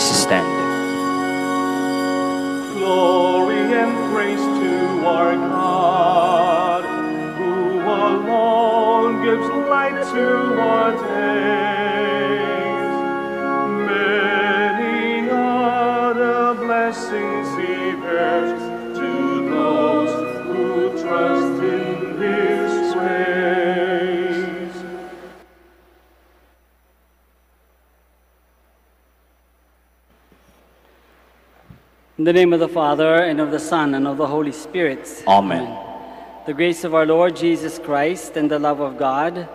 Please stand. Glory and praise to our God, who alone gives light to In the name of the Father, and of the Son, and of the Holy Spirit. Amen. The grace of our Lord Jesus Christ, and the love of God,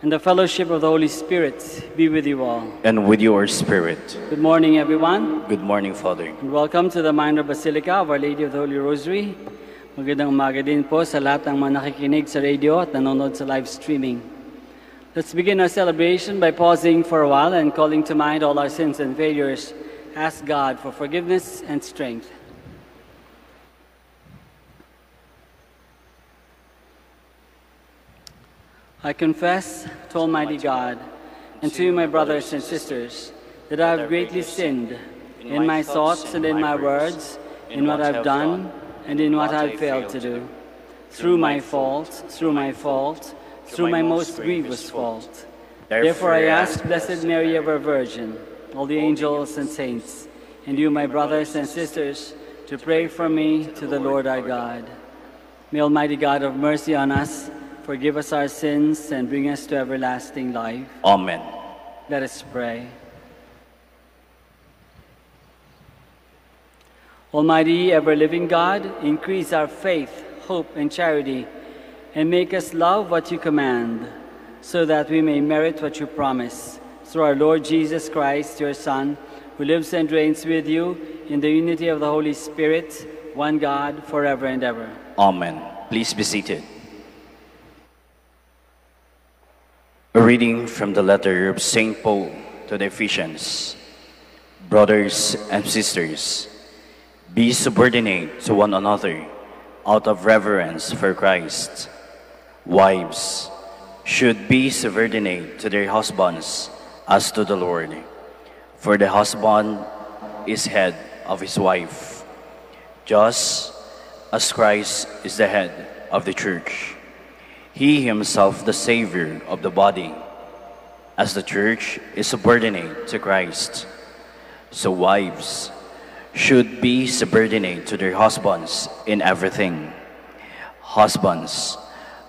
and the fellowship of the Holy Spirit be with you all. And with your spirit. Good morning, everyone, Good morning, Father. and welcome to the Minor Basilica of Our Lady of the Holy Rosary. Magandang umaga din po sa lahat ng mga nakikinig sa radio at nanonood sa live streaming. Let's begin our celebration by pausing for a while and calling to mind all our sins and failures. Ask God for forgiveness and strength. I confess to Almighty God and to my brothers and sisters, that I have greatly sinned in my thoughts and in my words, in what I've done and in what I've failed to do. Through my fault, through my fault, through my most grievous fault. Therefore I ask Blessed Mary, ever Virgin, all the angels and saints, and you, my brothers and sisters, to pray for me to the Lord our God. May Almighty God have mercy on us, forgive us our sins, and bring us to everlasting life. Amen. Let us pray. Almighty, ever living God, increase our faith, hope, and charity, and make us love what you command, so that we may merit what you promise. Through our Lord Jesus Christ, your Son, who lives and reigns with you in the unity of the Holy Spirit, one God, forever and ever. Amen. Please be seated. A reading from the letter of St. Paul to the Ephesians. Brothers and sisters, be subordinate to one another out of reverence for Christ. Wives should be subordinate to their husbands as to the Lord. For the husband is head of his wife, just as Christ is the head of the church. He himself the Savior of the body, as the church is subordinate to Christ. So wives should be subordinate to their husbands in everything. Husbands,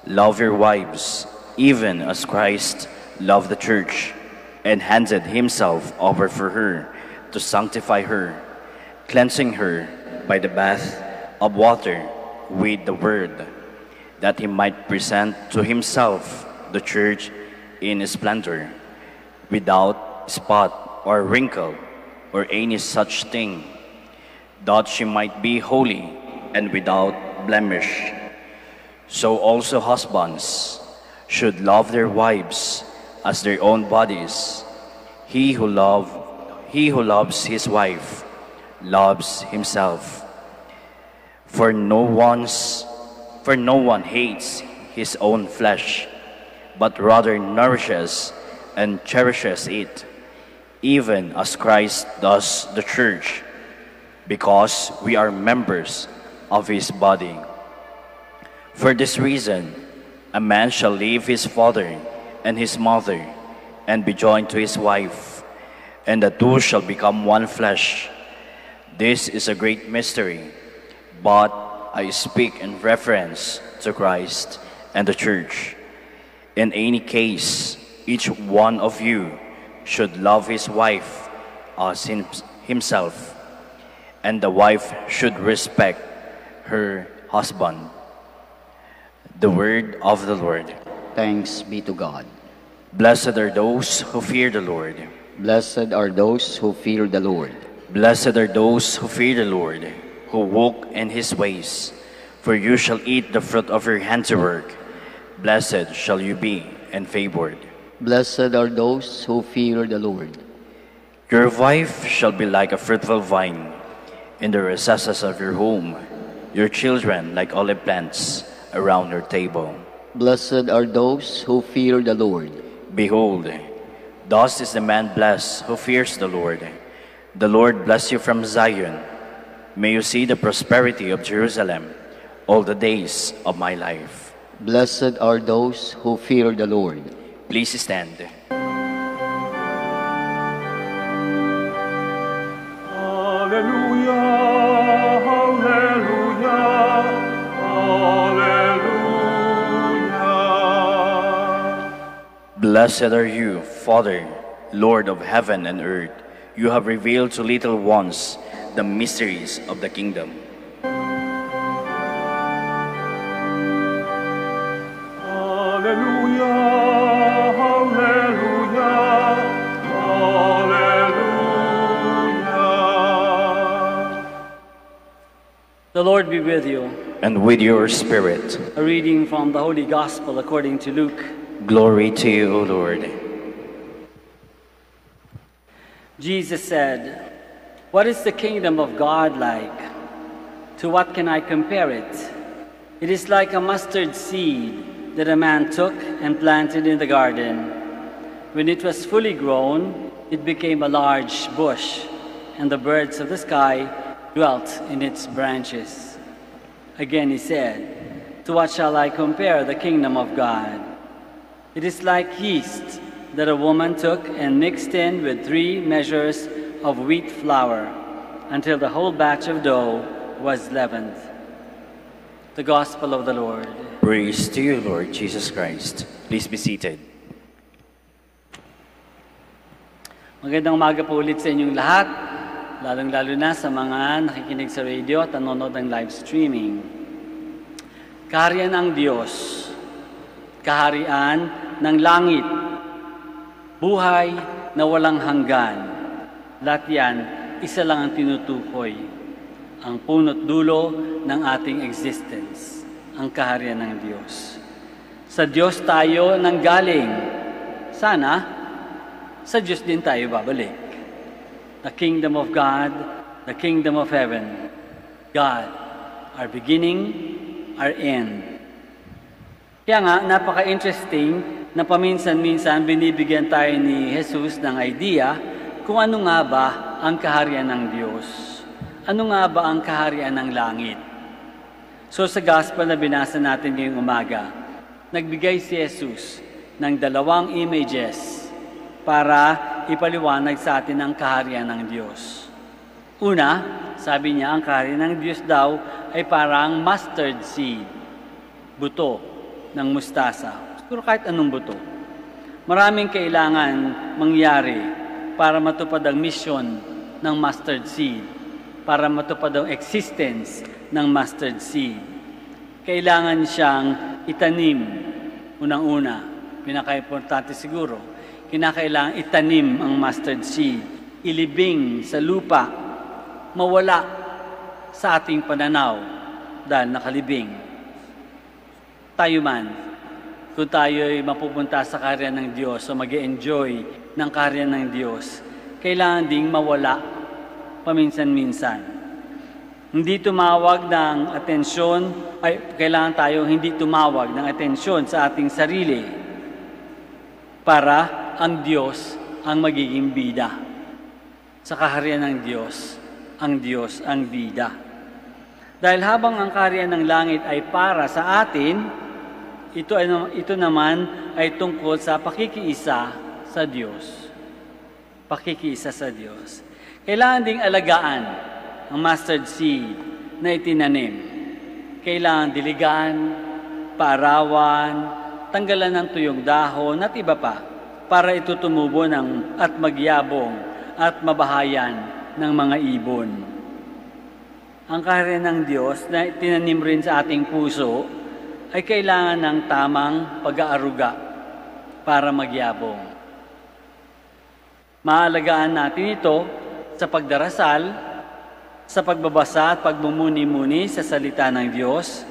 love your wives, even as Christ loved the church and handed himself over for her to sanctify her, cleansing her by the bath of water with the word, that he might present to himself the church in splendor, without spot or wrinkle or any such thing, that she might be holy and without blemish. So also husbands should love their wives as their own bodies. He who love he who loves his wife loves himself. For no one's for no one hates his own flesh, but rather nourishes and cherishes it, even as Christ does the church, because we are members of his body. For this reason, a man shall leave his father and his mother and be joined to his wife, and the two shall become one flesh. This is a great mystery, but I speak in reference to Christ and the church. In any case, each one of you should love his wife as himself, and the wife should respect her husband. The word of the Lord. Thanks be to God. Blessed are those who fear the Lord. Blessed are those who fear the Lord. Blessed are those who fear the Lord, who walk in his ways. For you shall eat the fruit of your handiwork. Blessed shall you be and favored. Blessed are those who fear the Lord. Your wife shall be like a fruitful vine in the recesses of your home, your children like olive plants around your table. Blessed are those who fear the Lord. Behold, thus is the man blessed who fears the Lord. The Lord bless you from Zion. May you see the prosperity of Jerusalem all the days of my life. Blessed are those who fear the Lord. Please stand. Blessed are you, Father, Lord of heaven and earth. You have revealed to little ones the mysteries of the kingdom. Hallelujah, hallelujah, hallelujah. The Lord be with you. And with your spirit, A reading from the Holy Gospel according to Luke. Glory to you, O Lord. Jesus said, What is the kingdom of God like? To what can I compare it? It is like a mustard seed that a man took and planted in the garden. When it was fully grown, it became a large bush, and the birds of the sky dwelt in its branches. Again he said, To what shall I compare the kingdom of God? It is like yeast that a woman took and mixed in with three measures of wheat flour until the whole batch of dough was leavened. The Gospel of the Lord. Praise to you, Lord Jesus Christ. Please be seated. Magandang umaga po ulit sa inyong lahat, lalong-lalo na sa mga nakikinig sa radio at nanonood ng live streaming. Kaharian ng Diyos, kaharian ng langit, buhay na walang hanggan. Lahat yan, isa lang ang tinutukoy, ang punot dulo ng ating existence, ang kaharian ng Diyos. Sa Diyos tayo nanggaling. Sana, sa Diyos din tayo babalik. The kingdom of God, the kingdom of heaven. God, our beginning, our end. Kaya nga, napaka-interesting na paminsan-minsan binibigyan tayo ni Jesus ng idea kung ano nga ba ang kaharian ng Diyos. Ano nga ba ang kaharian ng langit? So sa gospel na binasa natin ngayong umaga, nagbigay si Jesus ng dalawang images para ipaliwanag sa atin ang kaharian ng Diyos. Una, sabi niya, ang kaharian ng Diyos daw ay parang mustard seed, buto ng mustasa. Siguro kahit anong buto. Maraming kailangan mangyari para matupad ang mission ng mustard seed, para matupad ang existence ng mustard seed. Kailangan siyang itanim, unang-una, pinaka-importante siguro, kinakailangan itanim ang mustard seed, ilibing sa lupa, mawala sa ating pananaw dahil nakalibing. Tayo man, kung tayo ay mapupunta sa karya ng Diyos o mag enjoy ng karya ng Diyos, kailangan ding mawala paminsan-minsan. Hindi tumawag ng atensyon, ay kailangan tayo hindi tumawag ng atensyon sa ating sarili para ang Diyos ang magiging bida. Sa kaharian ng Diyos, ang Diyos ang bida. Dahil habang ang kaharian ng langit ay para sa atin, ito, ay, ito naman ay tungkol sa pakikiisa sa Diyos. Pakikiisa sa Diyos. Kailangan ding alagaan ang mustard seed na itinanim. Kailangan diligan, paarawan, tanggalan ng tuyong dahon at iba pa para ito tumubo ng, at magyabong at mabahayan ng mga ibon. Ang kaharian ng Diyos na tinanim rin sa ating puso ay kailangan ng tamang pag-aaruga para magyabong. Maalagaan natin ito sa pagdarasal, sa pagbabasa at pagmumuni-muni sa salita ng Diyos.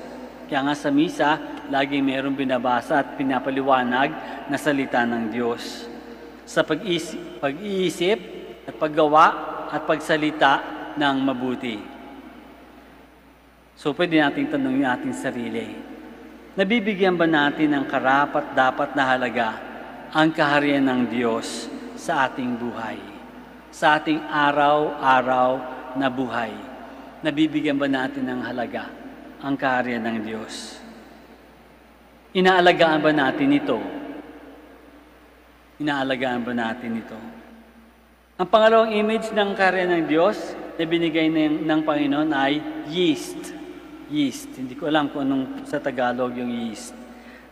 Kaya nga sa misa, lagi mayroong binabasa at pinapaliwanag na salita ng Diyos. Sa pag-iisip, pag-iisip at paggawa at pagsalita ng mabuti. So pwede nating tanongin ating sarili, nabibigyan ba natin ng karapat dapat na halaga ang kaharian ng Diyos sa ating buhay? sa ating araw-araw na buhay? Nabibigyan ba natin ng halaga ang kaharian ng Diyos? Inaalagaan ba natin ito? Inaalagaan ba natin ito? Ang pangalawang image ng kaharian ng Diyos na binigay ng, ng Panginoon ay yeast. Yeast. Hindi ko alam kung anong sa Tagalog yung yeast.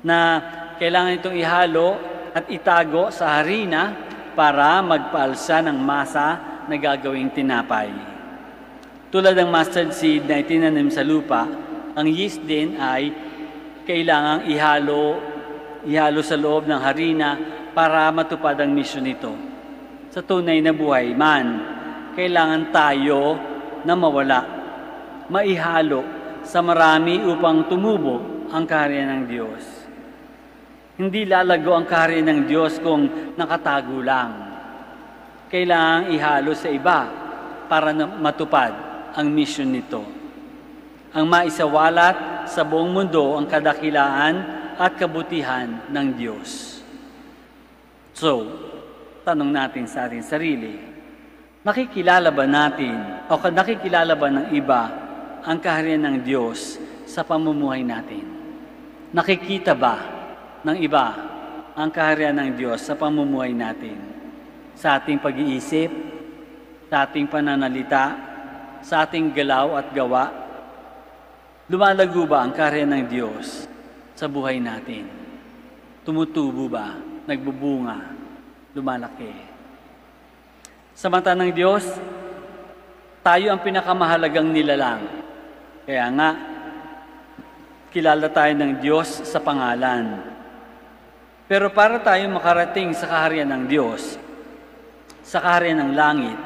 Na kailangan itong ihalo at itago sa harina para magpaalsa ng masa na gagawing tinapay. Tulad ng mustard seed na itinanim sa lupa, ang yeast din ay kailangang ihalo, ihalo sa loob ng harina para matupad ang misyon nito. Sa tunay na buhay man, kailangan tayo na mawala, maihalo sa marami upang tumubo ang kaharian ng Diyos. Hindi lalago ang kaharian ng Diyos kung nakatago lang. Kailangang ihalo sa iba para matupad ang misyon nito. Ang maisawalat sa buong mundo ang kadakilaan at kabutihan ng Diyos. So, tanong natin sa ating sarili, nakikilala ba natin o nakikilala ba ng iba ang kaharian ng Diyos sa pamumuhay natin? Nakikita ba ng iba ang kaharian ng Diyos sa pamumuhay natin? Sa ating pag-iisip, sa ating pananalita, sa ating galaw at gawa, lumalago ba ang kaharian ng Diyos sa buhay natin? Tumutubo ba? Nagbubunga? Lumalaki? Sa mata ng Diyos, tayo ang pinakamahalagang nilalang. Kaya nga, kilala tayo ng Diyos sa pangalan. Pero para tayo makarating sa kaharian ng Diyos, sa kaharian ng langit,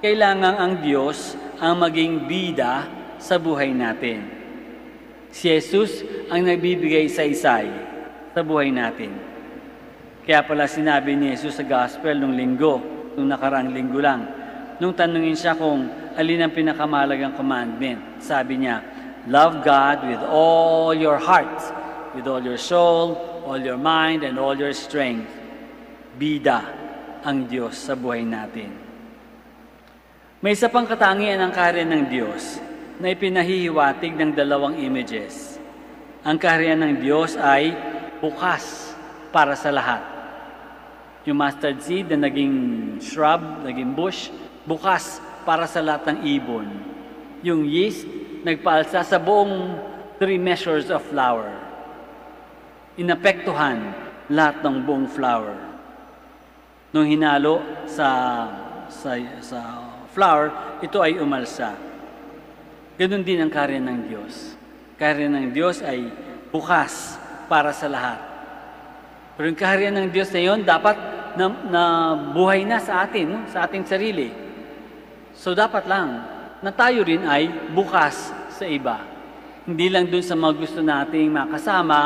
kailangan ang Diyos ang maging bida sa buhay natin. Si Jesus ang nagbibigay sa isay sa buhay natin. Kaya pala sinabi ni Jesus sa gospel nung linggo, nung nakaraang linggo lang, nung tanungin siya kung alin ang pinakamalagang commandment. Sabi niya, Love God with all your heart, with all your soul, all your mind, and all your strength. Bida ang Diyos sa buhay natin. May isa pang katangian ng kaharian ng Diyos na ipinahihiwatig ng dalawang images. Ang kaharian ng Diyos ay bukas para sa lahat. Yung mustard seed na naging shrub, naging bush, bukas para sa lahat ng ibon. Yung yeast, nagpaalsa sa buong three measures of flour. Inapektuhan lahat ng buong flour. Nung hinalo sa, sa, sa flour, ito ay umalsa. Ganon din ang karya ng Diyos. Karya ng Diyos ay bukas para sa lahat. Pero yung karya ng Diyos na yun, dapat na, na buhay na sa atin, sa ating sarili. So dapat lang na tayo rin ay bukas sa iba. Hindi lang dun sa mga gusto nating makasama,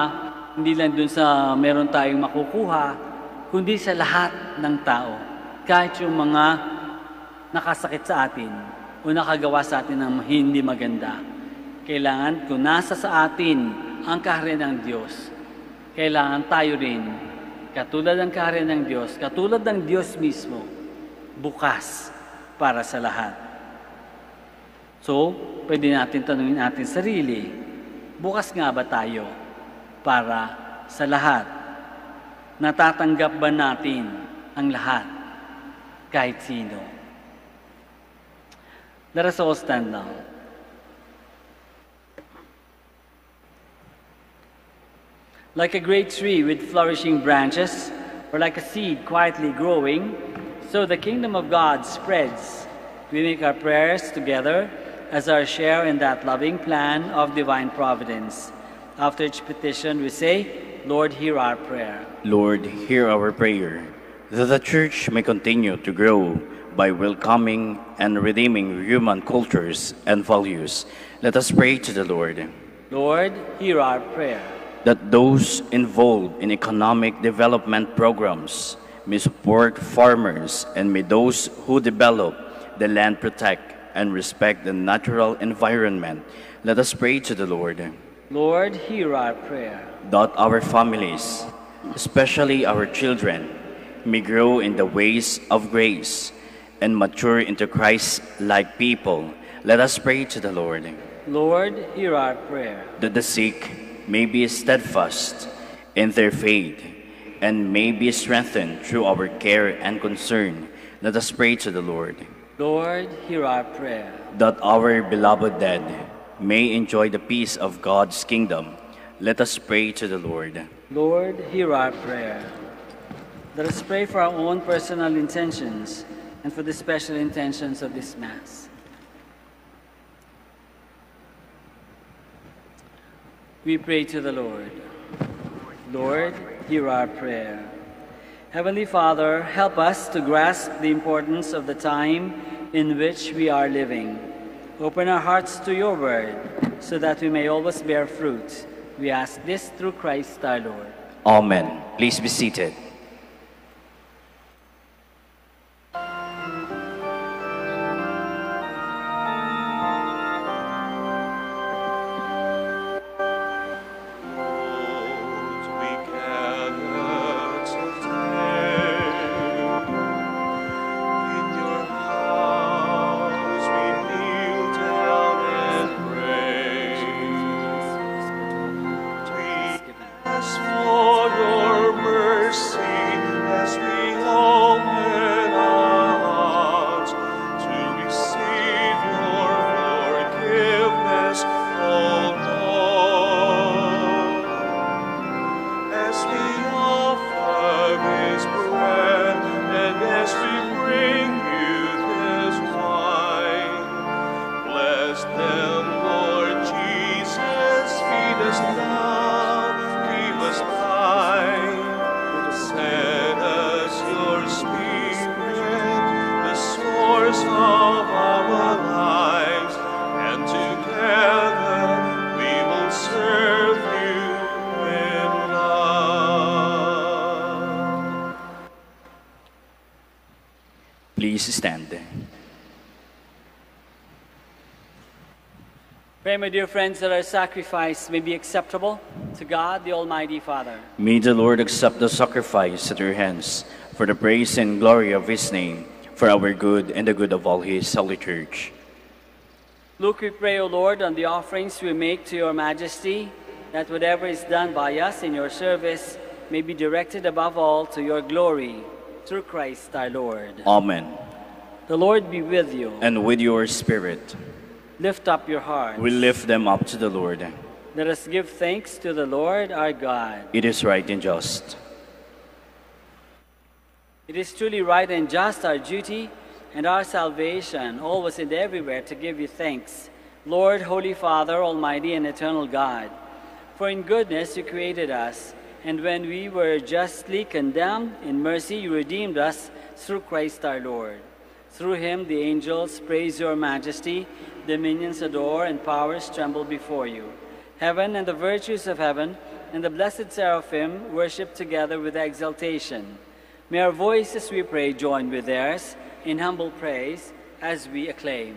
hindi lang dun sa meron tayong makukuha, kundi sa lahat ng tao. Kahit yung mga nakasakit sa atin o nakagawa sa atin ng hindi maganda. Kailangan, kung nasa sa atin ang kaharian ng Diyos, kailangan tayo rin, katulad ng kaharian ng Diyos, katulad ng Diyos mismo, bukas para sa lahat. So, pwede natin tanungin natin sarili, bukas nga ba tayo para sa lahat? Natatanggap ba natin ang lahat, kahit sino? Let us all stand now. Like a great tree with flourishing branches, or like a seed quietly growing, so the kingdom of God spreads. We make our prayers together as our share in that loving plan of divine providence. After each petition, we say, Lord, hear our prayer. Lord, hear our prayer, that the church may continue to grow by welcoming and redeeming human cultures and values. Let us pray to the Lord Lord, hear our prayer. that those involved in economic development programs may support farmers and may those who develop the land protect and respect the natural environment. Let us pray to the Lord Lord, hear our prayer. that our families, especially our children, may grow in the ways of grace and mature into Christ like people, let us pray to the Lord. Lord, hear our prayer. That the sick may be steadfast in their faith and may be strengthened through our care and concern. Let us pray to the Lord. Lord, hear our prayer. That our beloved dead may enjoy the peace of God's kingdom. Let us pray to the Lord. Lord, hear our prayer. Let us pray for our own personal intentions and for the special intentions of this Mass. We pray to the Lord. Lord, hear our prayer. Heavenly Father, help us to grasp the importance of the time in which we are living. Open our hearts to your word so that we may always bear fruit. We ask this through Christ our Lord. Amen. Please be seated. Pray, my dear friends, that our sacrifice may be acceptable to God, the Almighty Father. May the Lord accept the sacrifice at your hands for the praise and glory of his name, for our good and the good of all his holy church. Look, we pray, O Lord, on the offerings we make to your majesty, that whatever is done by us in your service may be directed above all to your glory, through Christ our Lord. Amen. The Lord be with you. And with your spirit, Lift up your hearts. we lift them up to the Lord. Let us give thanks to the Lord our God. It is right and just. It is truly right and just our duty and our salvation, always and everywhere, to give you thanks, Lord, Holy Father, Almighty and Eternal God. For in goodness you created us, and when we were justly condemned, in mercy you redeemed us through Christ our Lord. Through him the angels praise your majesty, dominions adore, and powers tremble before you. Heaven and the virtues of heaven and the blessed seraphim worship together with exultation. May our voices, we pray, join with theirs in humble praise as we acclaim.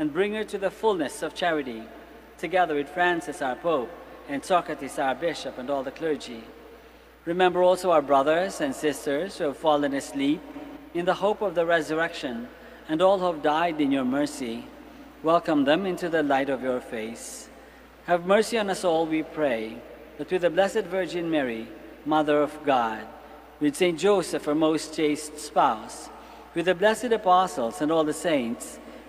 and bring her to the fullness of charity, together with Francis our Pope, and Socrates our Bishop, and all the clergy. Remember also our brothers and sisters who have fallen asleep in the hope of the resurrection, and all who have died in your mercy. Welcome them into the light of your face. Have mercy on us all, we pray, that with the Blessed Virgin Mary, Mother of God, with Saint Joseph, her most chaste spouse, with the blessed apostles and all the saints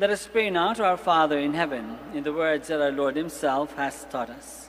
Let us pray now to our Father in heaven in the words that our Lord Himself has taught us.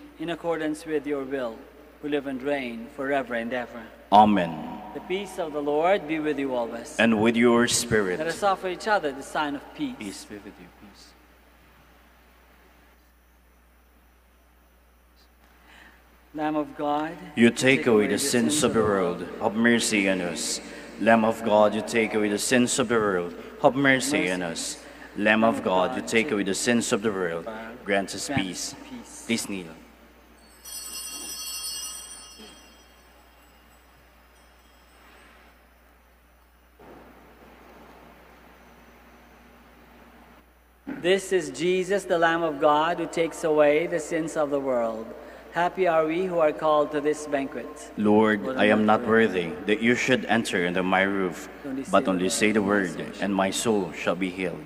in accordance with your will, who live and reign forever and ever. Amen. The peace of the Lord be with you always. And with your spirit. Let us offer each other the sign of peace. Peace be with you. Peace. Lamb of God, You take away the sins of the world. Have mercy on us. Lamb of God, you take away the sins of the world. Have mercy on us. Lamb of God, you take away the sins of the world. Grant us peace. Please kneel. This is Jesus, the Lamb of God, who takes away the sins of the world. Happy are we who are called to this banquet. Lord, I am not worthy that you should enter under my roof, Only but only say the word, and my soul shall be healed.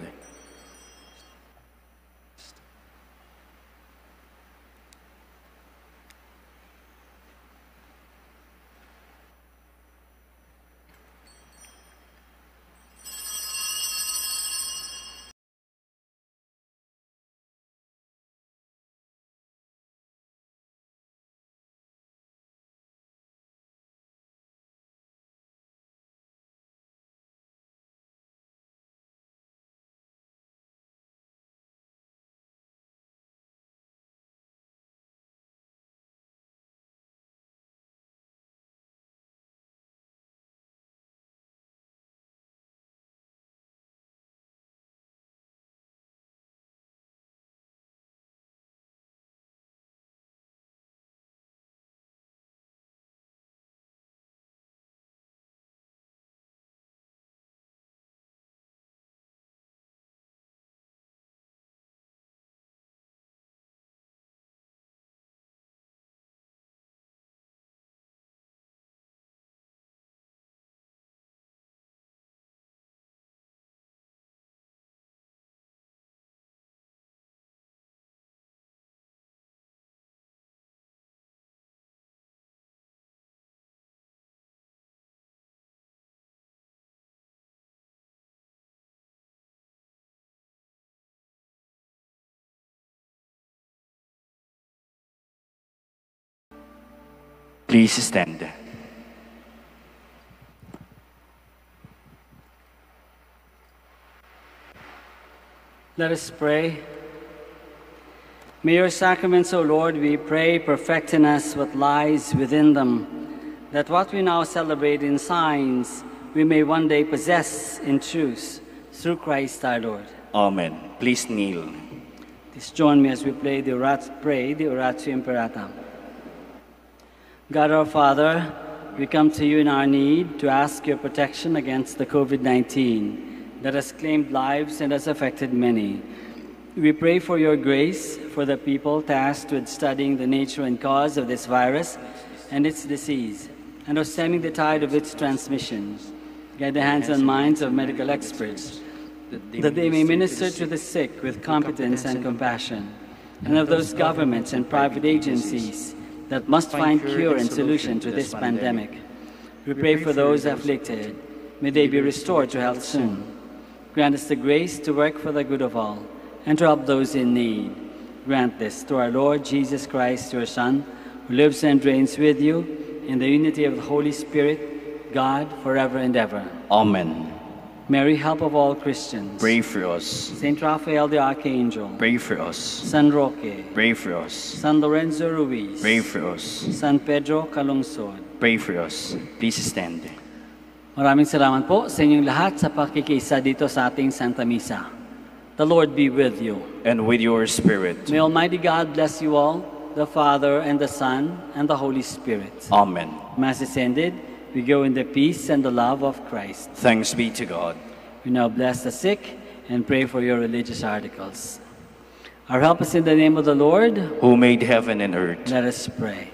Please stand. Let us pray. May your sacraments, O Lord, we pray, perfect in us what lies within them, that what we now celebrate in signs we may one day possess in truth through Christ our Lord. Amen. Please kneel. Please join me as we play the orat- pray the Oratio Imperatum. God our Father, we come to you in our need to ask your protection against the COVID 19 that has claimed lives and has affected many. We pray for your grace for the people tasked with studying the nature and cause of this virus and its disease, and of stemming the tide of its transmission. Guide the hands and minds of medical experts that they may minister to the sick with competence and compassion, and of those governments and private agencies that must find cure and solution to this pandemic. We pray for those afflicted. May they be restored to health soon. Grant us the grace to work for the good of all and to help those in need. Grant this to our Lord Jesus Christ, your Son, who lives and reigns with you in the unity of the Holy Spirit, God, forever and ever. Amen. Mary, help of all Christians. Pray for us. Saint Raphael the Archangel. Pray for us. San Roque. Pray for us. San Lorenzo Ruiz. Pray for us. San Pedro Calungsod. Pray for us. Please stand. Maraming salamat po sa inyong lahat sa pakikisa dito sa ating Santa Misa. The Lord be with you. And with your spirit. May Almighty God bless you all, the Father and the Son and the Holy Spirit. Amen. Mass is ended. We go in the peace and the love of Christ. Thanks be to God. We now bless the sick and pray for your religious articles. Our help is in the name of the Lord. Who made heaven and earth. Let us pray.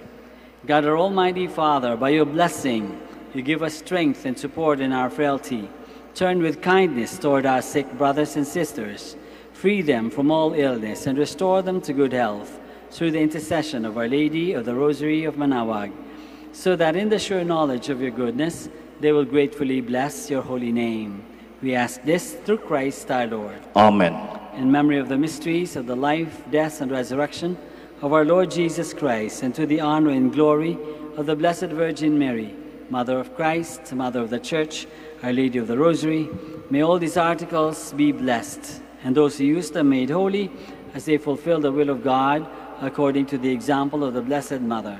God, our Almighty Father, by your blessing, you give us strength and support in our frailty. Turn with kindness toward our sick brothers and sisters. Free them from all illness and restore them to good health through the intercession of Our Lady of the Rosary of Manaoag, so that in the sure knowledge of your goodness, they will gratefully bless your holy name. We ask this through Christ our Lord Amen. in memory of the mysteries of the life, death, and resurrection of our Lord Jesus Christ, and to the honor and glory of the Blessed Virgin Mary, Mother of Christ, Mother of the Church, Our Lady of the Rosary, may all these articles be blessed, and those who use them made holy as they fulfill the will of God according to the example of the Blessed Mother.